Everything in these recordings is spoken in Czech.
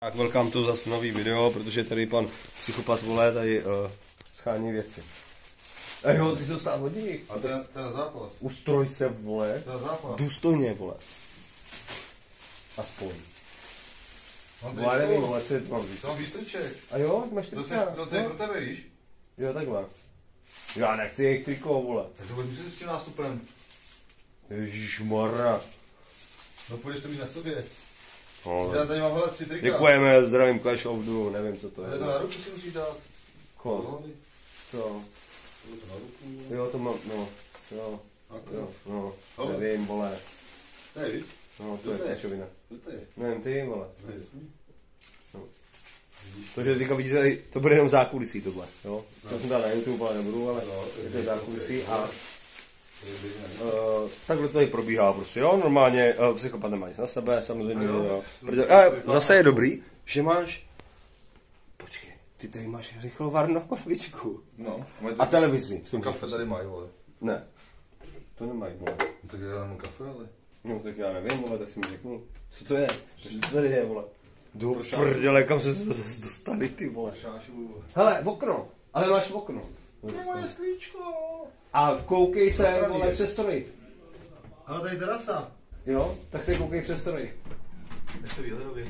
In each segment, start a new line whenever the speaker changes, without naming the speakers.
Tak welcome to zase nový video, protože tady pan psychopat vole tady uh, schání věci. A jo, ty jsi dostal hodiny.
A to je, to je zápas.
Ustroj se vole.
To je zápas.
Důstojně vole. Aspoň. Vole, nevím, vole, co je to mám říct.
To mám výstrček.
A jo, máš
To, seš, to, to je pro tebe, víš?
Jo, takhle. Já nechci jejich triko, vole.
Tak to budeš muset s tím nástupem.
Ježišmarja.
No půjdeš to mít na sobě.
No,
Já tady mám hele tři trika.
Děkujeme, zdravím Clash of Duo, nevím, co to
Ale
je.
to na ruku si musíš dát.
Ko?
Tohle to na ruku.
Jo, to mám, no. Jo, jo, no.
Ale-
Nevím, vole.
To je, víš?
No, to je
to je?
pičovina.
Co to je?
Nevím, ty, vole.
To je jasný.
No. To, že teďka vidíte, to bude jenom zákulisí tohle, jo? To jsem dal na YouTube, ale nebudu, ale
No,
je to zákulisí a
To.
Uh, takhle to tady probíhá prostě, jo? Normálně, uh, psychopat nemá nic na sebe, samozřejmě,
A jo,
jo.
to
Protože, a
si
zase je dobrý, že máš, počkej, ty tady máš rychlovarnou konvičku.
No.
A televizi. jsem
Kafe tady mají, vole.
Ne, to nemají, vole.
No, tak já nemám kafe, ale.
No tak já nevím, vole, tak si mi řekni. Co to je? Co to tady je, vole? Do prdele, kam se dostali, ty vole. Hele, okno. Ale máš okno.
Je moje sklíčko.
A koukej se, vole,
je.
přes to rejt.
Ale tady terasa.
Jo? Tak se koukej přes.
Ještě výhledově.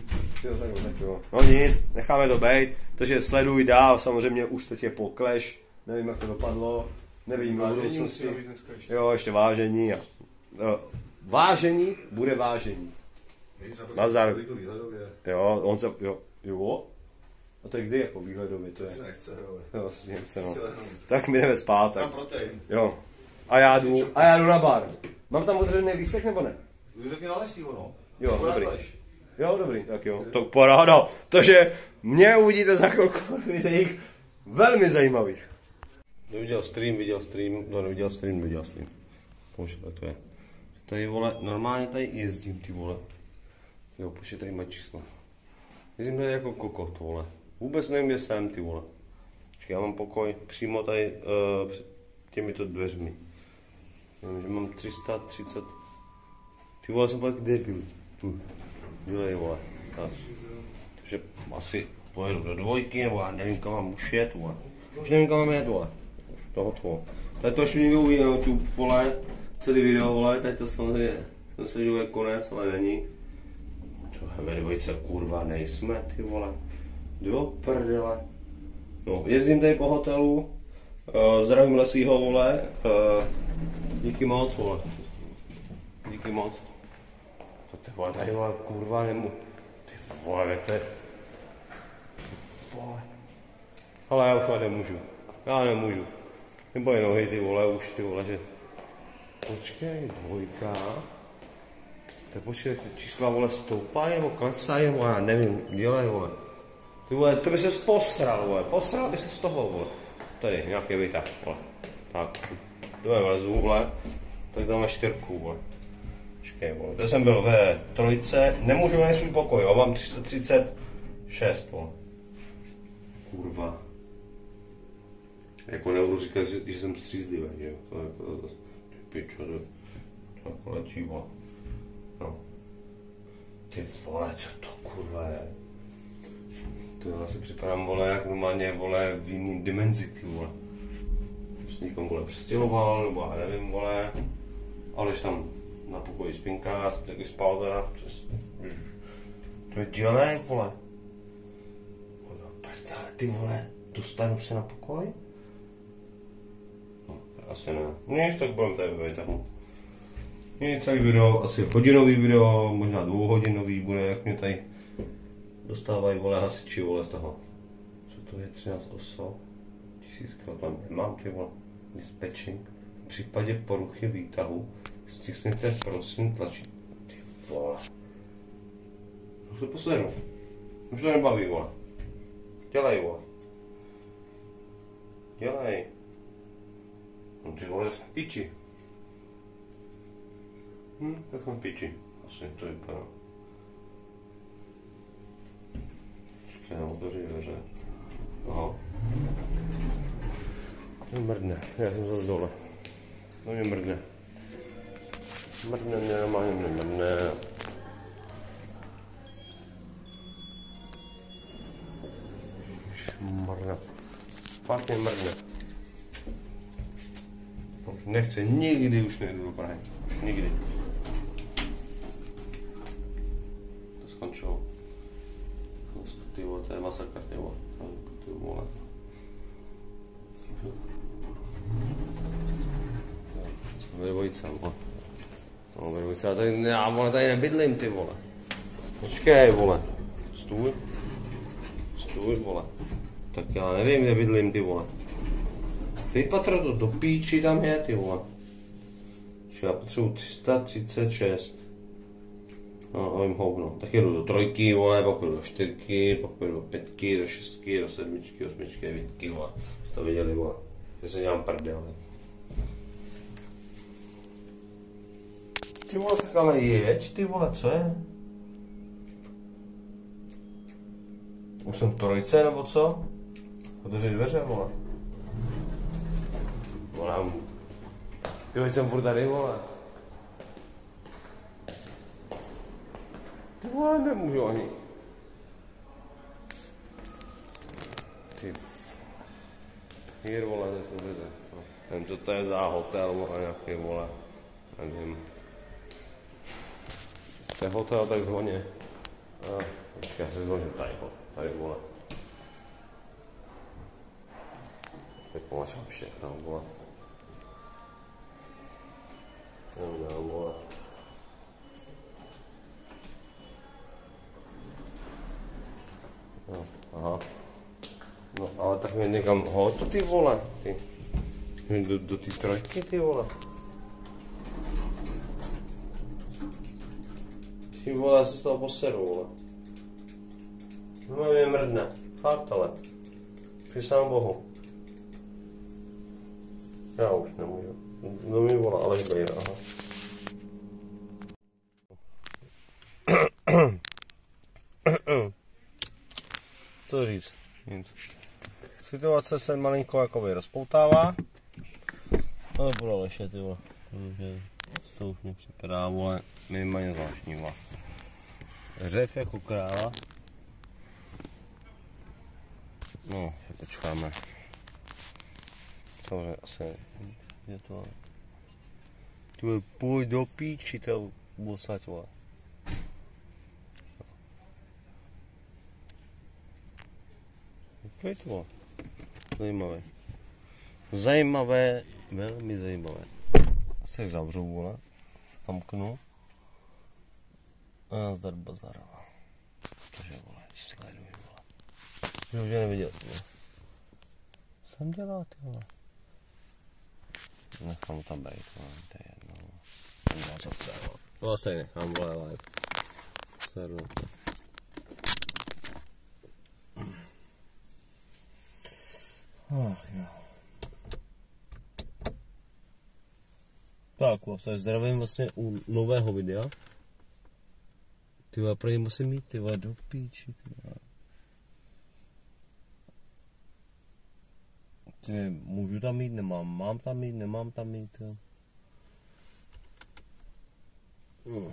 Jo, tak, tak jo. No nic, necháme to být. Takže sleduj dál, samozřejmě už teď je pokleš. Nevím, jak to dopadlo. Nevím,
Vážení musíme být dneska ještě.
Jo, ještě vážení. A, jo. Vážení bude vážení. Nazdar. Jo, on se, jo, jo. A to je kdy jako výhledově, to
To
je.
si nechce, hele.
Jo, vlastně nechce, no. Tak my jdeme spát,
Tam
tak.
protein.
Jo. A já jdu, a já jdu na bar. Mám tam otevřený lístek nebo ne?
Vy taky na lesí, ono.
Jo, dobrý.
leš.
Jo, dobrý, tak jo. To paráda. Takže mě uvidíte za chvilku videích velmi zajímavých. Kdo viděl stream, viděl stream, kdo neviděl stream, viděl stream. Už to je. Tady vole, normálně tady jezdím ty vole. Jo, počkej, tady má čísla. Jezdím tady jako kokot, vole. Vůbec nevím, kde jsem, ty vole. Počkej, já mám pokoj přímo tady uh, před těmito dveřmi. Vím, že mám 330. Ty vole, jsem pak debil. Tu. Dělej, vole. Tak. Takže asi pojedu do dvojky, nebo já nevím, kam mám už jet, vole. Už nevím, kam mám jet, vole. Toho tvo. Tady to ještě někdo uvidí na YouTube, vole. Celý video, vole, tady to samozřejmě, jsem se, že bude konec, ale není. To ve dvojce, kurva, nejsme, ty vole. Do prdele. No, jezdím tady po hotelu, uh, zdravím Lesího, vole. Uh, díky moc, vole. Díky moc. To ty vole, tady vole, kurva, nemu. Ty vole, to je... Ty vole. Ale já už nemůžu. Já nemůžu. Nebo je nohy, ty vole, už ty vole, že... Počkej, dvojka. Tak počkej, ty čísla, vole, stoupají nebo klesají, já nevím, dělej, vole. Ty vole, to by se posral, vole, posral by se z toho, vole. Tady, nějaký vytah, vole. Tak, to je vlezu, vole. Tak dáme čtyřku, vole. Počkej, vole. To jsem byl ve trojce, nemůžu najít svůj pokoj, jo, mám 336, vole. Kurva. Jako nebudu říkat, že, že jsem střízlivý, že jo. To jako, to, ty pičo, to, to jako letí, vole. No. Ty vole, co to kurva je? To já si připadám, vole, jak normálně, vole, v jiný dimenzi, ty vole. Už někam, vole, přestěhoval, nebo já nevím, vole. Aleš tam na pokoji spinká, já jsem taky spal teda, přes... To je dělej, vole. Prdele, ty vole, dostanu se na pokoj? No, asi ne. Nic, tak budeme tady výtahu. Je celý video, asi hodinový video, možná dvouhodinový bude, jak mě tady dostávají vole hasiči vole z toho. Co to je 13 osob? Tisíc kilo tam nemám ty vole. Dispatching. V případě poruchy výtahu stiskněte prosím tlačí. Ty vole. Už to poslednu. Už to nebaví vole. Dělej vole. Dělej. No ty vole, jsme piči. Hm, tak jsme piči. Asi to vypadá. Počkej, já otevřu dveře. Aha. To mrdne, já jsem zase dole. To mě mrdne. Mrdne mě, normálně mě mrdne. Mrne. Fakt mě mrne. Už nechce, nikdy už nejdu do Prahy. Už nikdy. To skončilo. Ty vole, to je masakr, ty vole. Ty vole. Jsme ve dvojice, vole. No, ve dvojice, ale tady, já vole, tady nebydlím, ty vole. Počkej, vole. Stůj. Stůj, vole. Tak já nevím, kde bydlím, ty vole. Ty patro to do píči tam je, ty vole. Já potřebuji 336. No, jim hovno. Tak jedu do trojky, vole, pak do čtyřky, pak do pětky, do šestky, do sedmičky, osmičky, devítky, vole. To viděli, vole. Že se dělám prdel. Ty vole, tak ale jeď, ty vole, co je? Už jsem v trojce, nebo co? Otevři dveře, vole. Volám. Ty jsem furt tady, vole. Ty vole, nemůžu ani. Ty Hýr, vole, to jsem tady. No, Nevím, co to je za hotel, vole, nějaký, vole. Nevím. To je hotel takzvaně. A, počkej, já si zložím tady. Tady, vole. Teď pomačám všechno, vole. Nevím, vole. Ale tak mě někam hoď ty vole, ty. Do, do té trojky, ty vole. Ty vole, já se z toho poseru, vole. No mě mrdne. Fakt ale. Přisám Bohu. Já už nemůžu. No mi volá Aleš Bejra, aha. Co říct? Nic. Situace se malinko jakoby rozpoutává. Ale bude leše, ty vole. To už mě připadá, vole, minimálně zvláštní, vole. Řev jako kráva. No, že počkáme. Samozřejmě asi je to... Ty vole, půjď do píči, to bosať, vole. Pojď, vole. Zajímavé. Zajímavé, velmi zajímavé. Se zavřu, vole. Zamknu. A zdar bazarova. Takže, vole, sleduj, vole. Že už neviděl, vole. Jsem dělá, ty vole. Nechám tam být, vole, to je jedno, vole. No, nechám, vole, live. Seru. Ach, jo. Tak, vlastně zdravím vlastně u nového videa. Ty ně musím mít, ty do píči, ty. Ty, můžu tam mít, nemám, mám tam mít, nemám tam mít, jo. Hmm.